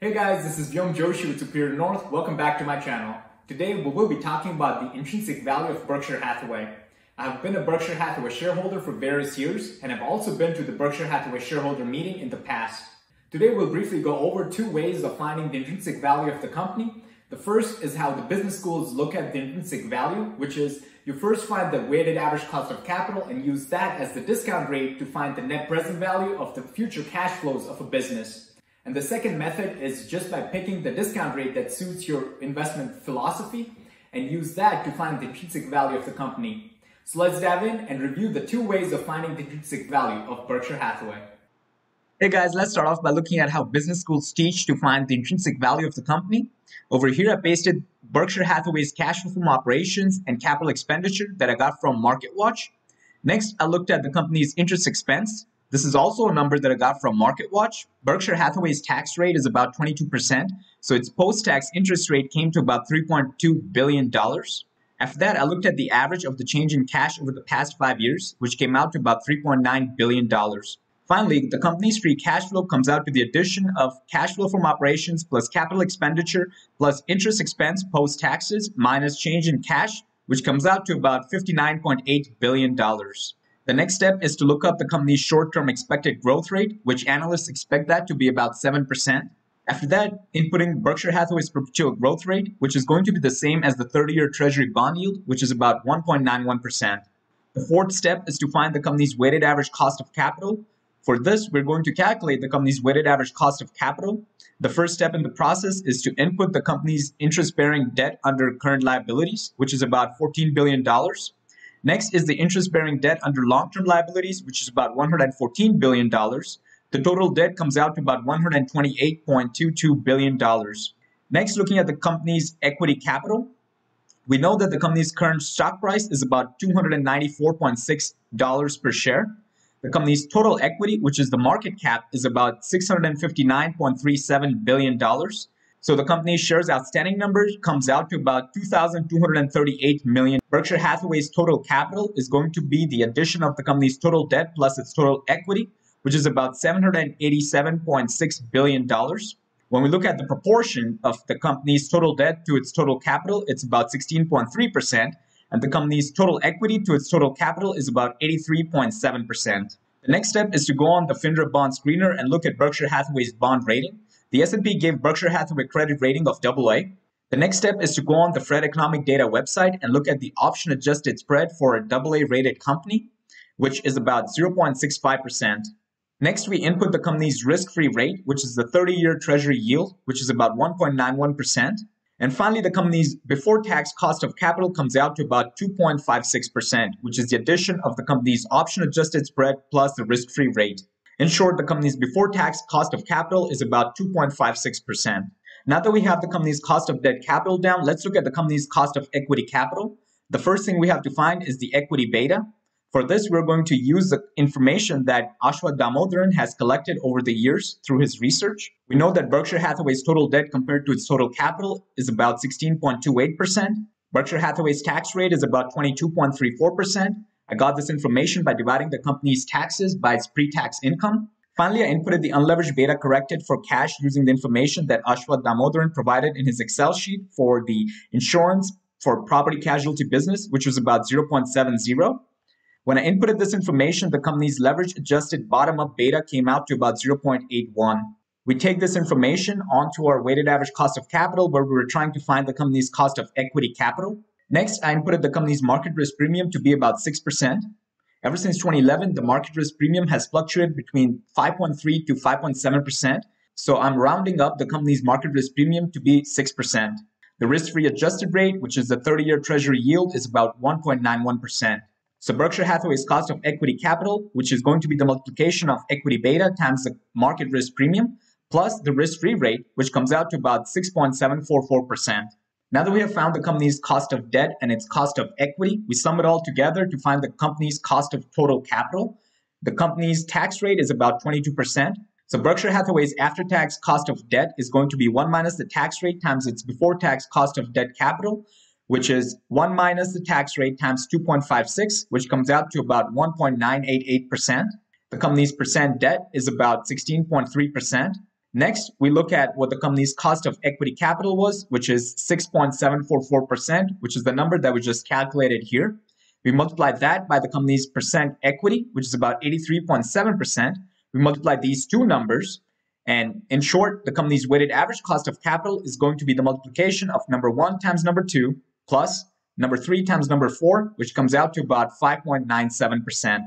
Hey guys, this is Vyom Joshi with Superior North. Welcome back to my channel. Today we will be talking about the intrinsic value of Berkshire Hathaway. I've been a Berkshire Hathaway shareholder for various years and I've also been to the Berkshire Hathaway shareholder meeting in the past. Today we'll briefly go over two ways of finding the intrinsic value of the company. The first is how the business schools look at the intrinsic value, which is you first find the weighted average cost of capital and use that as the discount rate to find the net present value of the future cash flows of a business. And the second method is just by picking the discount rate that suits your investment philosophy and use that to find the intrinsic value of the company. So let's dive in and review the two ways of finding the intrinsic value of Berkshire Hathaway. Hey guys, let's start off by looking at how business schools teach to find the intrinsic value of the company. Over here, I pasted Berkshire Hathaway's cash flow from operations and capital expenditure that I got from MarketWatch. Next, I looked at the company's interest expense. This is also a number that I got from MarketWatch. Berkshire Hathaway's tax rate is about 22%, so its post-tax interest rate came to about $3.2 billion. After that, I looked at the average of the change in cash over the past five years, which came out to about $3.9 billion. Finally, the company's free cash flow comes out to the addition of cash flow from operations plus capital expenditure plus interest expense post taxes minus change in cash, which comes out to about $59.8 billion. The next step is to look up the company's short term expected growth rate, which analysts expect that to be about 7%. After that, inputting Berkshire Hathaway's perpetual growth rate, which is going to be the same as the 30 year Treasury bond yield, which is about 1.91%. The fourth step is to find the company's weighted average cost of capital, for this, we're going to calculate the company's weighted average cost of capital. The first step in the process is to input the company's interest-bearing debt under current liabilities, which is about $14 billion. Next is the interest-bearing debt under long-term liabilities, which is about $114 billion. The total debt comes out to about $128.22 billion. Next, looking at the company's equity capital, we know that the company's current stock price is about $294.6 per share. The company's total equity, which is the market cap, is about $659.37 billion. So the company's shares outstanding number comes out to about 2,238 million. Berkshire Hathaway's total capital is going to be the addition of the company's total debt plus its total equity, which is about $787.6 billion. When we look at the proportion of the company's total debt to its total capital, it's about 16.3% and the company's total equity to its total capital is about 83.7%. The next step is to go on the FINRA bond screener and look at Berkshire Hathaway's bond rating. The S&P gave Berkshire Hathaway a credit rating of AA. The next step is to go on the Fred Economic Data website and look at the option adjusted spread for a AA rated company, which is about 0.65%. Next, we input the company's risk-free rate, which is the 30-year treasury yield, which is about 1.91%. And finally, the company's before tax cost of capital comes out to about 2.56%, which is the addition of the company's option adjusted spread plus the risk free rate. In short, the company's before tax cost of capital is about 2.56%. Now that we have the company's cost of debt capital down, let's look at the company's cost of equity capital. The first thing we have to find is the equity beta. For this, we're going to use the information that Aswath Damodaran has collected over the years through his research. We know that Berkshire Hathaway's total debt compared to its total capital is about 16.28%. Berkshire Hathaway's tax rate is about 22.34%. I got this information by dividing the company's taxes by its pre-tax income. Finally, I inputted the unleveraged beta corrected for cash using the information that Aswath Damodaran provided in his Excel sheet for the insurance for property casualty business, which was about 0.70. When I inputted this information, the company's leverage adjusted bottom up beta came out to about 0.81. We take this information onto our weighted average cost of capital, where we were trying to find the company's cost of equity capital. Next, I inputted the company's market risk premium to be about 6%. Ever since 2011, the market risk premium has fluctuated between 5.3 to 5.7%. So I'm rounding up the company's market risk premium to be 6%. The risk free adjusted rate, which is the 30 year treasury yield, is about 1.91%. So Berkshire Hathaway's cost of equity capital, which is going to be the multiplication of equity beta times the market risk premium, plus the risk-free rate, which comes out to about 6.744%. Now that we have found the company's cost of debt and its cost of equity, we sum it all together to find the company's cost of total capital. The company's tax rate is about 22%. So Berkshire Hathaway's after-tax cost of debt is going to be 1 minus the tax rate times its before-tax cost of debt capital, which is 1 minus the tax rate times 2.56, which comes out to about 1.988%. The company's percent debt is about 16.3%. Next, we look at what the company's cost of equity capital was, which is 6.744%, which is the number that we just calculated here. We multiply that by the company's percent equity, which is about 83.7%. We multiply these two numbers, and in short, the company's weighted average cost of capital is going to be the multiplication of number one times number two plus number three times number four, which comes out to about 5.97%.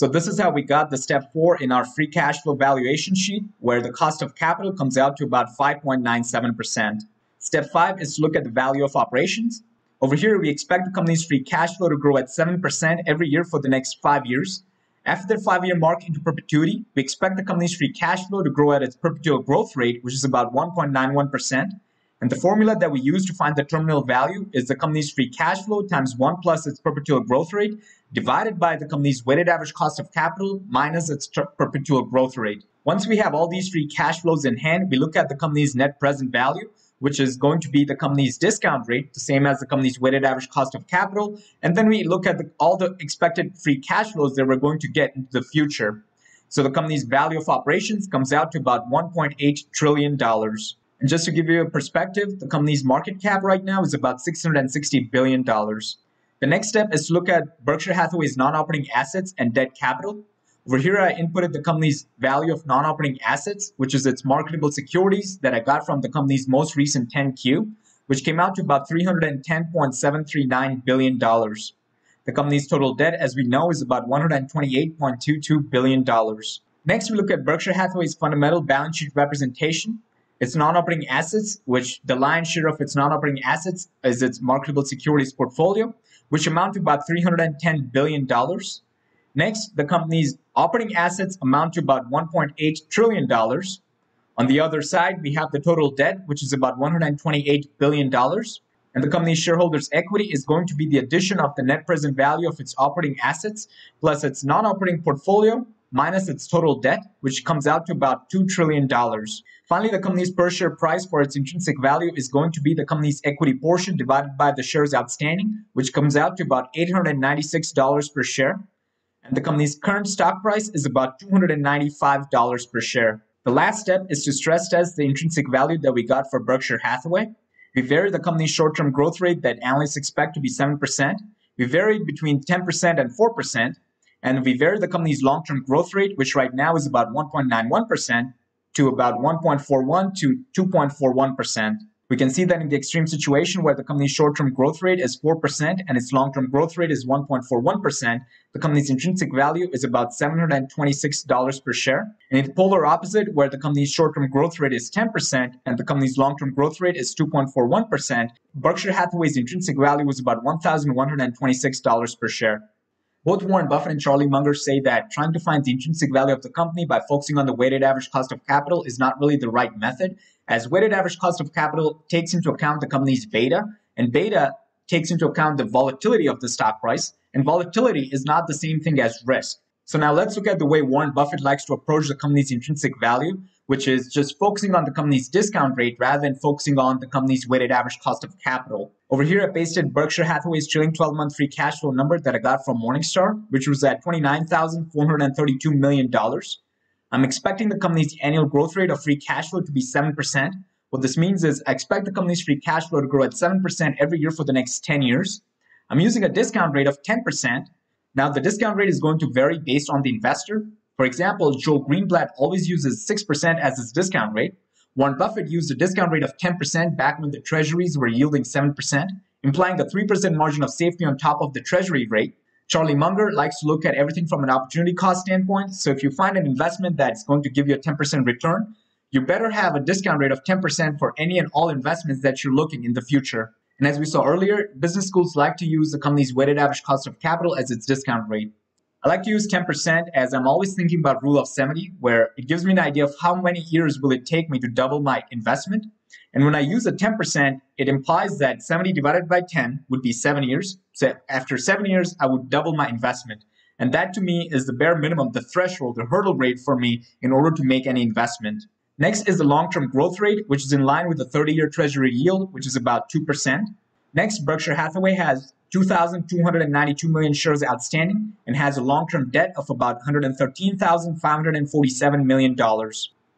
So this is how we got the step four in our free cash flow valuation sheet, where the cost of capital comes out to about 5.97%. Step five is to look at the value of operations. Over here, we expect the company's free cash flow to grow at 7% every year for the next five years. After the five year mark into perpetuity, we expect the company's free cash flow to grow at its perpetual growth rate, which is about 1.91%. And the formula that we use to find the terminal value is the company's free cash flow times 1 plus its perpetual growth rate divided by the company's weighted average cost of capital minus its perpetual growth rate. Once we have all these free cash flows in hand, we look at the company's net present value, which is going to be the company's discount rate, the same as the company's weighted average cost of capital. And then we look at the, all the expected free cash flows that we're going to get into the future. So the company's value of operations comes out to about $1.8 trillion. And just to give you a perspective, the company's market cap right now is about $660 billion. The next step is to look at Berkshire Hathaway's non-operating assets and debt capital. Over here, I inputted the company's value of non-operating assets, which is its marketable securities that I got from the company's most recent 10Q, which came out to about $310.739 billion. The company's total debt, as we know, is about $128.22 billion. Next, we look at Berkshire Hathaway's fundamental balance sheet representation. Its non-operating assets, which the lion's share of its non-operating assets is its marketable securities portfolio, which amount to about $310 billion. Next, the company's operating assets amount to about $1.8 trillion. On the other side, we have the total debt, which is about $128 billion. And the company's shareholders' equity is going to be the addition of the net present value of its operating assets plus its non operating portfolio minus its total debt, which comes out to about $2 trillion. Finally, the company's per share price for its intrinsic value is going to be the company's equity portion divided by the shares outstanding, which comes out to about $896 per share. And the company's current stock price is about $295 per share. The last step is to stress test the intrinsic value that we got for Berkshire Hathaway. We vary the company's short term growth rate that analysts expect to be 7%. We varied between 10% and 4%. And we vary the company's long term growth rate, which right now is about 1.91%, to about 1.41 to 2.41%. We can see that in the extreme situation where the company's short term growth rate is 4% and its long term growth rate is 1.41%, the company's intrinsic value is about $726 per share. And in the polar opposite, where the company's short term growth rate is 10% and the company's long term growth rate is 2.41%, Berkshire Hathaway's intrinsic value was about $1,126 per share. Both Warren Buffett and Charlie Munger say that trying to find the intrinsic value of the company by focusing on the weighted average cost of capital is not really the right method, as weighted average cost of capital takes into account the company's beta, and beta takes into account the volatility of the stock price, and volatility is not the same thing as risk. So now let's look at the way Warren Buffett likes to approach the company's intrinsic value, which is just focusing on the company's discount rate rather than focusing on the company's weighted average cost of capital. Over here, I pasted Berkshire Hathaway's trailing 12 month free cash flow number that I got from Morningstar, which was at $29,432 million. I'm expecting the company's annual growth rate of free cash flow to be 7%. What this means is I expect the company's free cash flow to grow at 7% every year for the next 10 years. I'm using a discount rate of 10%. Now, the discount rate is going to vary based on the investor. For example, Joel Greenblatt always uses 6% as his discount rate. Warren Buffett used a discount rate of 10% back when the treasuries were yielding 7%, implying a 3% margin of safety on top of the treasury rate. Charlie Munger likes to look at everything from an opportunity cost standpoint. So if you find an investment that's going to give you a 10% return, you better have a discount rate of 10% for any and all investments that you're looking in the future. And as we saw earlier, business schools like to use the company's weighted average cost of capital as its discount rate. I like to use 10% as I'm always thinking about rule of 70, where it gives me an idea of how many years will it take me to double my investment. And when I use a 10%, it implies that 70 divided by 10 would be seven years. So after seven years, I would double my investment. And that to me is the bare minimum, the threshold, the hurdle rate for me in order to make any investment. Next is the long-term growth rate, which is in line with the 30-year treasury yield, which is about 2%. Next, Berkshire Hathaway has 2,292 million shares outstanding and has a long-term debt of about $113,547 million.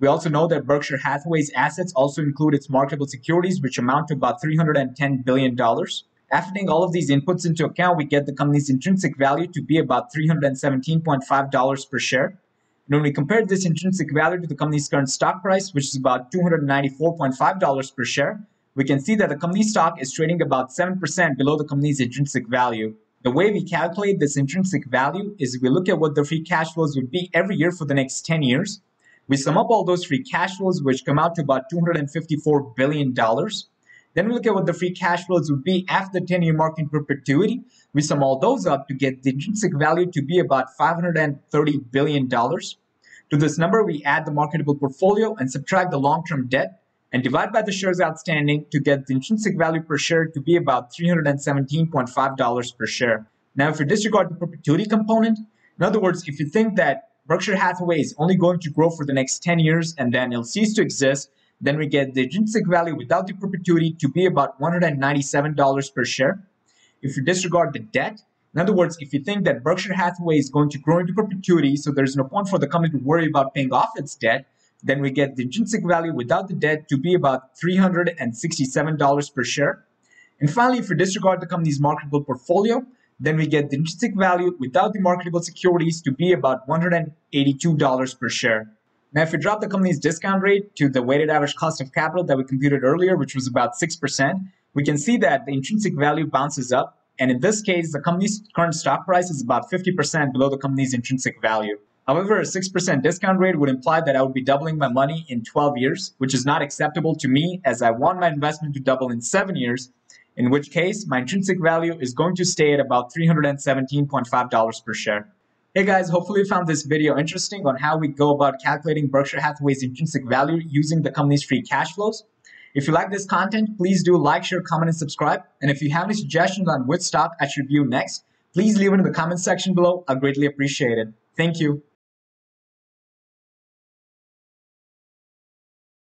We also know that Berkshire Hathaway's assets also include its marketable securities, which amount to about $310 billion. After taking all of these inputs into account, we get the company's intrinsic value to be about $317.5 per share. And when we compare this intrinsic value to the company's current stock price, which is about $294.5 per share, we can see that the company's stock is trading about 7% below the company's intrinsic value. The way we calculate this intrinsic value is we look at what the free cash flows would be every year for the next 10 years. We sum up all those free cash flows, which come out to about $254 billion. Then we look at what the free cash flows would be after the 10 year mark in perpetuity. We sum all those up to get the intrinsic value to be about $530 billion. To this number, we add the marketable portfolio and subtract the long term debt and divide by the shares outstanding to get the intrinsic value per share to be about $317.5 per share. Now, if you disregard the perpetuity component, in other words, if you think that Berkshire Hathaway is only going to grow for the next 10 years and then it'll cease to exist, then we get the intrinsic value without the perpetuity to be about $197 per share. If you disregard the debt, in other words, if you think that Berkshire Hathaway is going to grow into perpetuity, so there's no point for the company to worry about paying off its debt, then we get the intrinsic value without the debt to be about $367 per share. And finally, if we disregard the company's marketable portfolio, then we get the intrinsic value without the marketable securities to be about $182 per share. Now, if we drop the company's discount rate to the weighted average cost of capital that we computed earlier, which was about 6%, we can see that the intrinsic value bounces up. And in this case, the company's current stock price is about 50% below the company's intrinsic value. However, a 6% discount rate would imply that I would be doubling my money in 12 years, which is not acceptable to me as I want my investment to double in 7 years, in which case my intrinsic value is going to stay at about $317.5 per share. Hey guys, hopefully you found this video interesting on how we go about calculating Berkshire Hathaway's intrinsic value using the company's free cash flows. If you like this content, please do like, share, comment, and subscribe. And if you have any suggestions on which stock I should review next, please leave it in the comment section below. I greatly appreciate it. Thank you.